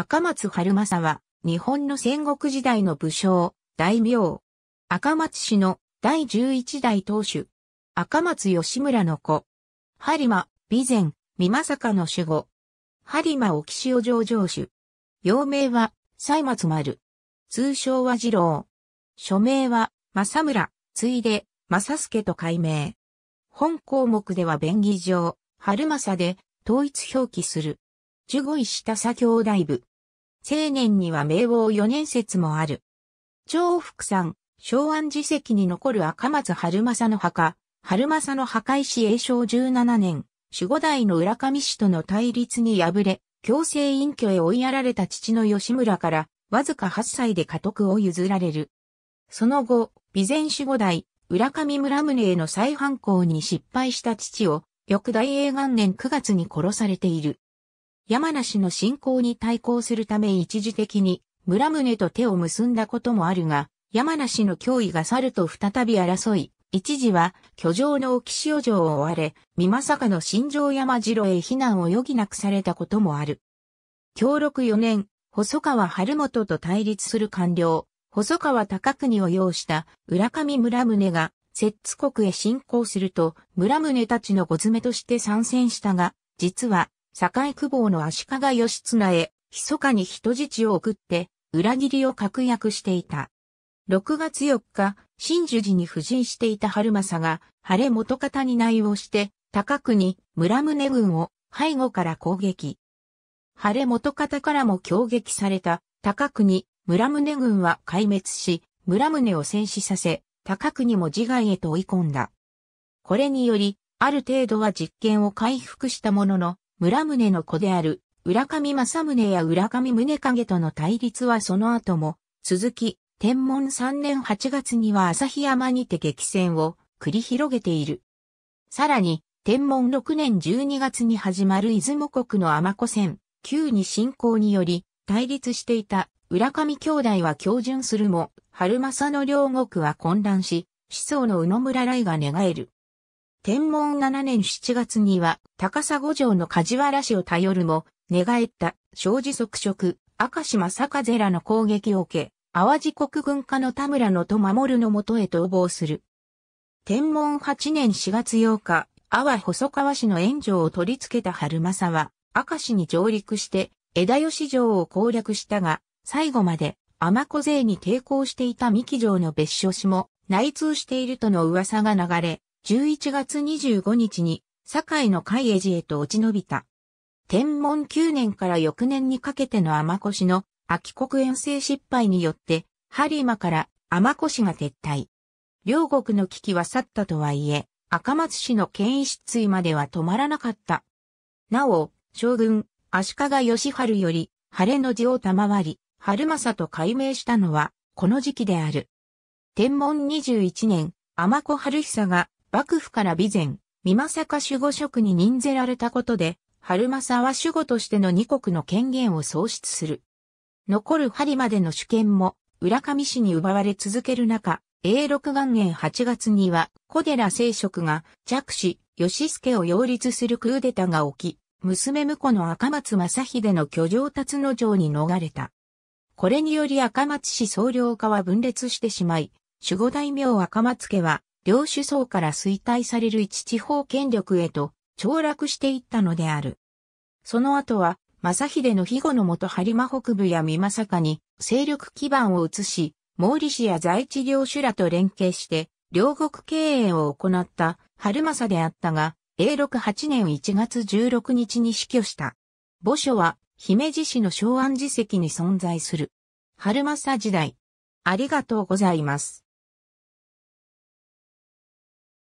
赤松春正は、日本の戦国時代の武将、大名。赤松氏の第11代当主。赤松義村の子。播磨、備前、美政の守護。播磨沖塩上城主。幼名は、西松丸。通称は次郎。署名は、正村、ついで、正助と改名。本項目では便宜上、春正で統一表記する。十五位下左兄弟部。青年には名王四年説もある。長福さん、昭安寺石に残る赤松春正の墓、春正の破壊し永正17年、守護代の浦上氏との対立に敗れ、強制隠居へ追いやられた父の吉村から、わずか8歳で家督を譲られる。その後、備前守護代、浦上村宗への再犯行に失敗した父を、翌大英元年9月に殺されている。山梨の侵攻に対抗するため一時的に村宗と手を結んだこともあるが、山梨の脅威が去ると再び争い、一時は居城の沖塩城を追われ、美政の新城山城へ避難を余儀なくされたこともある。協力4年、細川春元と対立する官僚、細川高国を要した浦上村宗が、摂津国へ侵攻すると、村宗たちのご詰めとして参戦したが、実は、堺久保の足利義綱へ、密かに人質を送って、裏切りを確約していた。6月4日、新樹寺に布陣していた春政が、晴れ元方に内をして、高国、村宗軍を背後から攻撃。晴れ元方からも攻撃された高国、村宗軍は壊滅し、村宗を戦死させ、高国も自害へと追い込んだ。これにより、ある程度は実験を回復したものの、村宗の子である、浦上正宗や浦上宗影との対立はその後も続き、天文3年8月には旭山にて激戦を繰り広げている。さらに、天文6年12月に始まる出雲国の天子戦、旧に侵攻により対立していた浦上兄弟は共順するも、春正の両国は混乱し、子孫の宇野村来が願える。天文7年7月には、高砂五条の梶原氏を頼るも、寝返った正治即職、明石正風らの攻撃を受け、淡路国軍家の田村のと守のもとへ逃亡する。天文8年4月8日、阿波細川氏の援助を取り付けた春正は、明石に上陸して、枝吉城を攻略したが、最後まで、天子勢に抵抗していた三木城の別所氏も、内通しているとの噂が流れ、11月25日に、堺の海江寺へと落ち延びた。天文9年から翌年にかけての天子氏の秋国遠征失敗によって、播磨から天子氏が撤退。両国の危機は去ったとはいえ、赤松氏の権威失墜までは止まらなかった。なお、将軍、足利義晴より、晴れの字を賜り、春政と改名したのは、この時期である。天文21年、天子春久が幕府から備前、美政守護職に任ぜられたことで、春政は守護としての二国の権限を喪失する。残る針までの主権も、浦上氏に奪われ続ける中、永禄元年8月には、小寺聖職が、着手、義助を擁立するクーデタが起き、娘婿の赤松正秀の居城辰野城に逃れた。これにより赤松氏総領家は分裂してしまい、守護大名赤松家は領主層から衰退される一地方権力へと凋落していったのである。その後は、正秀の庇護のもと播磨北部や美政に勢力基盤を移し、毛利氏や在地領主らと連携して、両国経営を行った春政であったが、永禄8年1月16日に死去した。墓所は、姫路市の昭安寺石に存在する。春政時代。ありがとうございます。